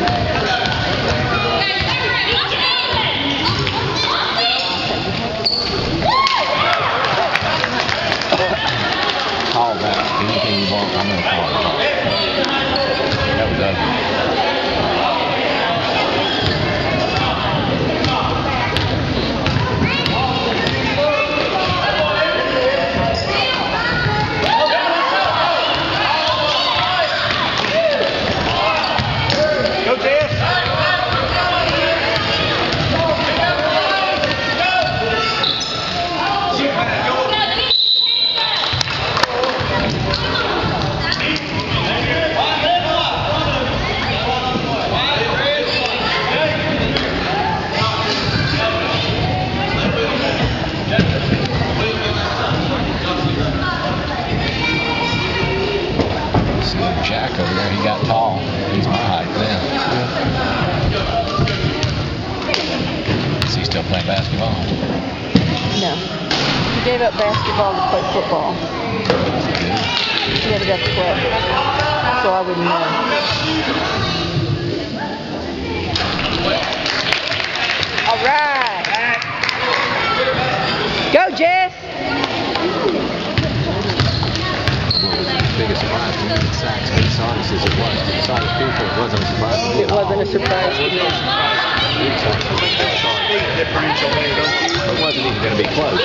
Thank you. Jack over there, he got tall. He's my height then. Is he still playing basketball? No. He gave up basketball to play football. He had never got to. So I wouldn't know. Biggest surprise to me in Saks being Sardis as it was to the Sardis people? It wasn't a surprise to me It wasn't a surprise to me. Big Sardis. Speed differential there, don't you? It wasn't even going to be close.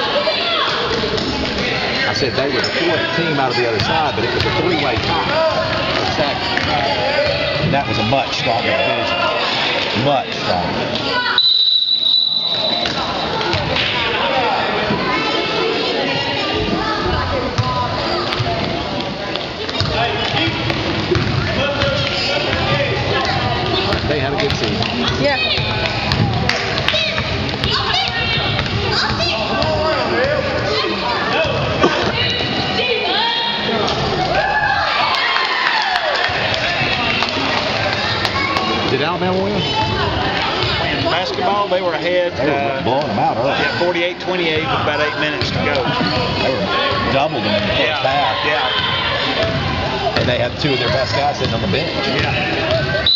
I said they were the fourth team out of the other side, but it was a three-way tie. Saks. And that was a much stronger division. Much stronger. Did Alabama win? Playing basketball, they were ahead. They were uh, blowing them out early. Yeah, 48-28 with about eight minutes to go. They were doubled them in the first Yeah, half. yeah, And they had two of their best guys sitting on the bench. yeah.